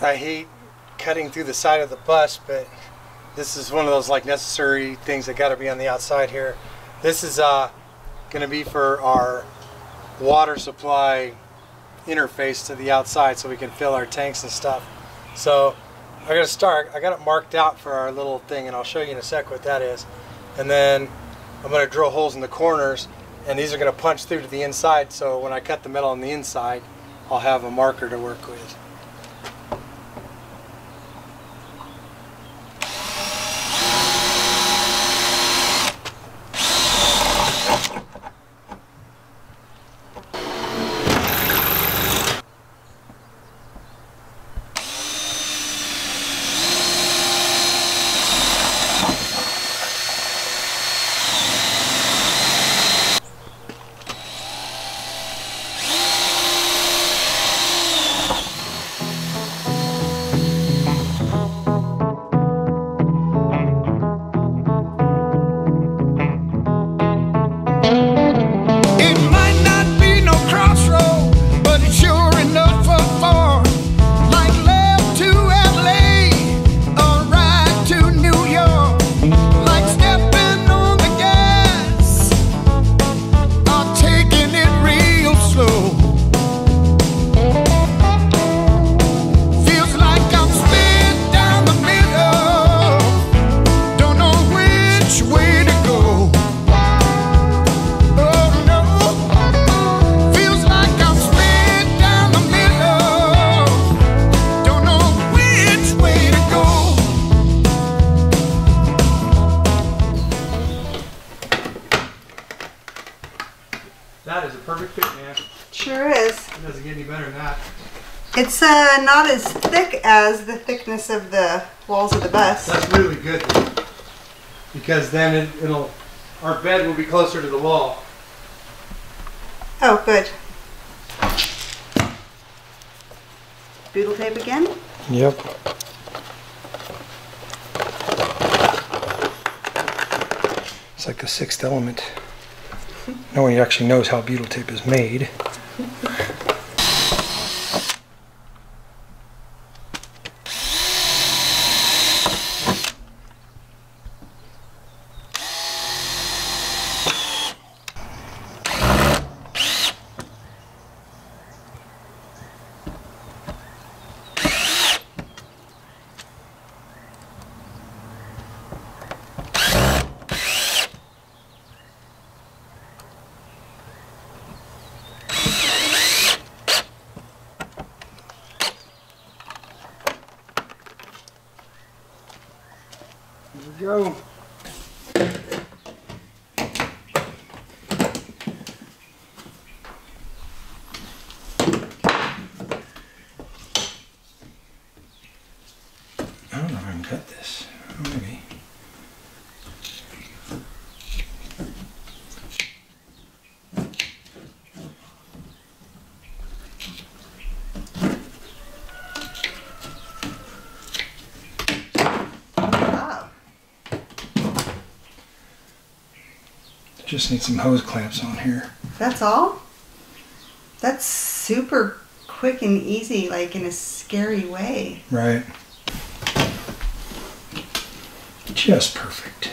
I hate cutting through the side of the bus, but this is one of those like necessary things that got to be on the outside here. This is uh, going to be for our water supply interface to the outside so we can fill our tanks and stuff. So I got to start. I got it marked out for our little thing and I'll show you in a sec what that is. And then I'm going to drill holes in the corners and these are going to punch through to the inside so when I cut the metal on the inside I'll have a marker to work with. Sure is. It doesn't get any better than that. It's uh, not as thick as the thickness of the walls of the bus. That's really good. Because then it, it'll, our bed will be closer to the wall. Oh, good. Butyl tape again? Yep. It's like the sixth element. No one actually knows how butyl tape is made. Here we go. I don't know if I can cut this. Maybe. Oh. Just need some hose clamps on here. That's all? That's super quick and easy, like in a scary way. Right. Just perfect.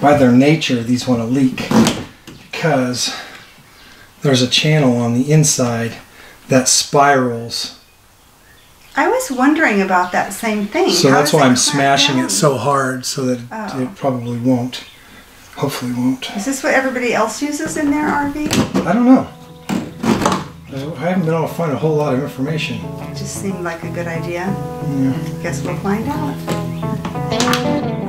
By their nature, these want to leak because there's a channel on the inside that spirals. I was wondering about that same thing. So How that's why I'm smashing down? it so hard so that Oh. it probably won't. Hopefully won't. Is this what everybody else uses in their RV? I don't know. I haven't been able to find a whole lot of information. It just seemed like a good idea. Yeah. Guess we'll find out.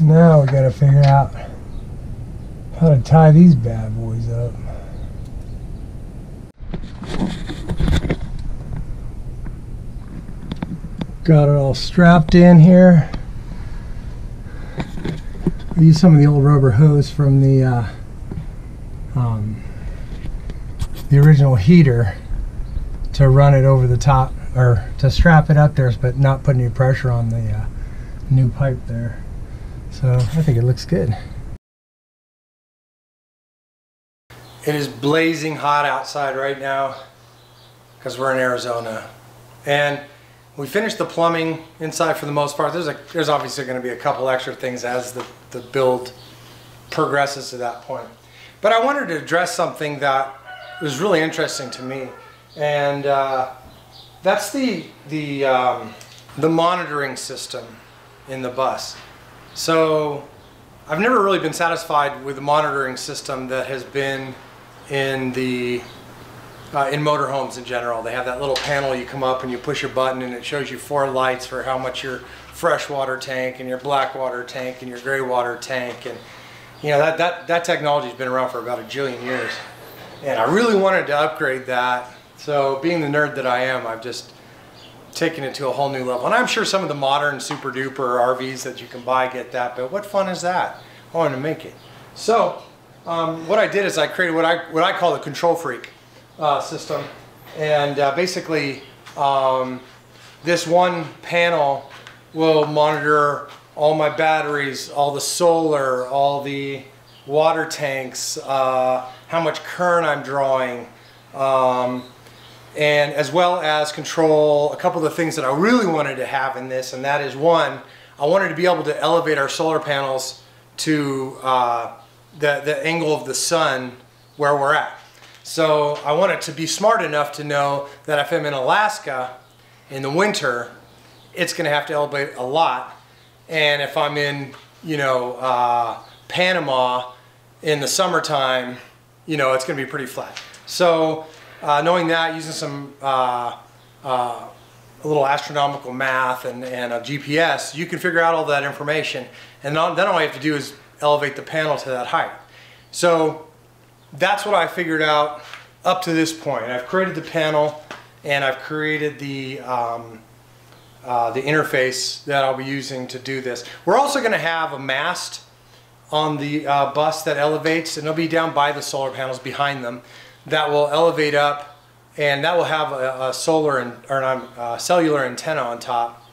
Now we gotta figure out how to tie these bad boys up. Got it all strapped in here. I used some of the old rubber hose from the uh, um, the original heater to run it over the top or to strap it up there but not put any pressure on the uh, new pipe there so I think it looks good. It is blazing hot outside right now because we're in Arizona. And we finished the plumbing inside for the most part. There's a there's obviously going to be a couple extra things as the, the build progresses to that point. But I wanted to address something that was really interesting to me. And uh, that's the the um, the monitoring system in the bus. So I've never really been satisfied with the monitoring system that has been in the uh, in motorhomes in general. They have that little panel you come up and you push a button and it shows you four lights for how much your freshwater tank and your black water tank and your gray water tank and you know that that that technology's been around for about a jillion years. And I really wanted to upgrade that so being the nerd that I am, I've just taken it to a whole new level. And I'm sure some of the modern super duper RVs that you can buy get that, but what fun is that? I want to make it. So um, what I did is I created what I, what I call the control freak uh, system. And uh, basically um, this one panel will monitor all my batteries, all the solar, all the water tanks, uh, how much current I'm drawing, um, and as well as control a couple of the things that I really wanted to have in this, and that is one, I wanted to be able to elevate our solar panels to uh, the, the angle of the sun where we're at. So I want it to be smart enough to know that if I'm in Alaska in the winter, it's going to have to elevate a lot. And if I'm in, you know, uh, Panama in the summertime, you know, it's going to be pretty flat. So uh, knowing that, using some uh, uh, a little astronomical math and, and a GPS, you can figure out all that information. And then all you have to do is elevate the panel to that height. So that's what I figured out up to this point. I've created the panel and I've created the um, uh, the interface that I'll be using to do this. We're also going to have a mast on the uh, bus that elevates and it'll be down by the solar panels behind them that will elevate up and that will have a, a solar and, or a cellular antenna on top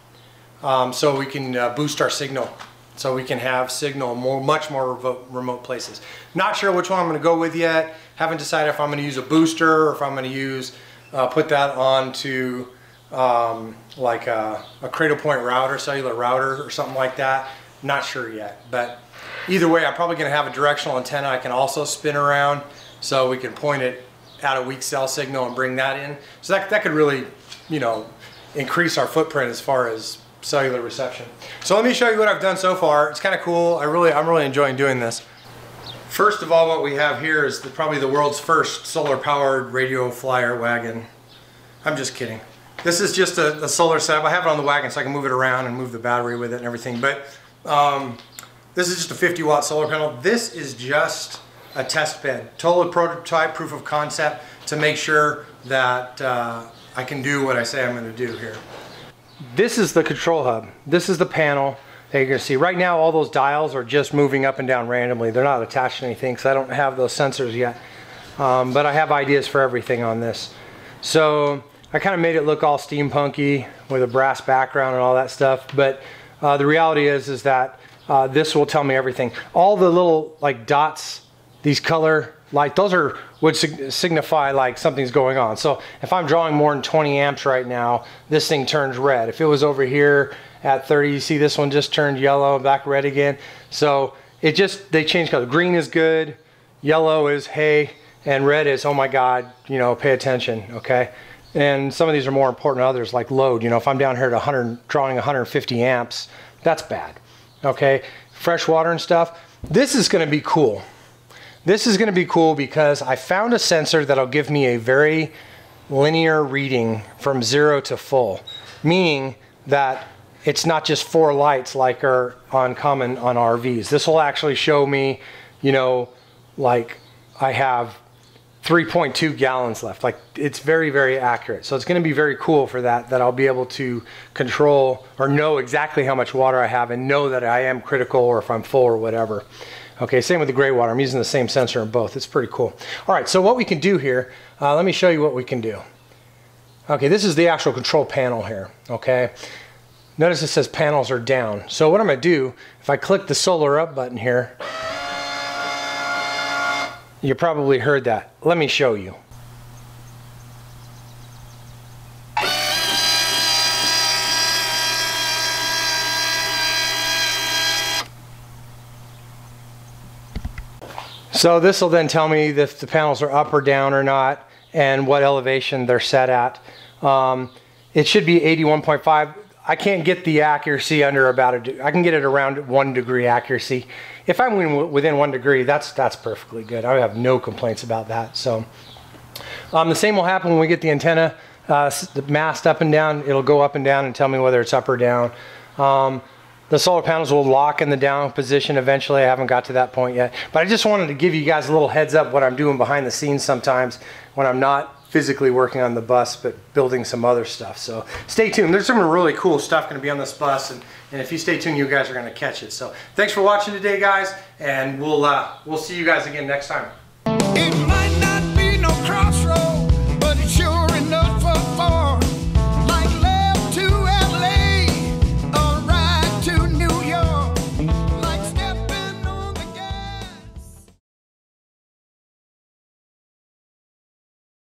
um, so we can uh, boost our signal. So we can have signal more much more remote, places. Not sure which one I'm going to go with yet. Haven't decided if I'm going to use a booster or if I'm going to use uh, put that onto um, like a, a Cradlepoint router cellular router or something like that. Not sure yet but either way I'm probably going to have a directional antenna I can also spin around so we can point it at a weak cell signal and bring that in. So that, that could really, you know, increase our footprint as far as cellular reception. So let me show you what I've done so far. It's kind of cool. I really, I'm really enjoying doing this. First of all, what we have here is the, probably the world's first solar powered radio flyer wagon. I'm just kidding. This is just a, a, solar setup. I have it on the wagon so I can move it around and move the battery with it and everything. But um, this is just a 50 watt solar panel. This is just a test bed, total prototype, proof of concept to make sure that uh, I can do what I say I'm going to do here. This is the control hub. This is the panel that you're going to see. Right now all those dials are just moving up and down randomly. They're not attached to anything because I don't have those sensors yet. Um, but I have ideas for everything on this. So I kind of made it look all steampunky with a brass background and all that stuff. But uh, the reality is, is that uh, this will tell me everything. All the little like dots these color light, those are would signify like something's going on. So if I'm drawing more than 20 amps right now, this thing turns red. If it was over here at 30, you see this one just turned yellow, back red again. So it just, they change color. Green is good, yellow is hey, and red is, oh my God, you know, pay attention, okay? And some of these are more important than others, like load. You know, if I'm down here at 100, drawing 150 amps, that's bad, okay? Fresh water and stuff, this is gonna be cool this is going to be cool because I found a sensor that'll give me a very linear reading from zero to full, meaning that it's not just four lights like are on common on RVs. This will actually show me, you know, like I have 3.2 gallons left. Like it's very, very accurate. So it's going to be very cool for that, that I'll be able to control or know exactly how much water I have and know that I am critical or if I'm full or whatever. Okay, same with the gray water. I'm using the same sensor in both. It's pretty cool. All right, so what we can do here, uh, let me show you what we can do. Okay, this is the actual control panel here, okay? Notice it says panels are down. So what I'm gonna do, if I click the solar up button here, you probably heard that. Let me show you. So this will then tell me if the panels are up or down or not and what elevation they're set at. Um, it should be 81.5. I can't get the accuracy under about a, I can get it around one degree accuracy. If I'm within one degree, that's, that's perfectly good. I have no complaints about that. So um, the same will happen when we get the antenna uh, mast up and down. It'll go up and down and tell me whether it's up or down. Um, the solar panels will lock in the down position eventually. I haven't got to that point yet. But I just wanted to give you guys a little heads up what I'm doing behind the scenes sometimes when I'm not physically working on the bus, but building some other stuff. So stay tuned. There's some really cool stuff going to be on this bus, and, and if you stay tuned, you guys are going to catch it. So thanks for watching today, guys, and we'll uh, we'll see you guys again next time.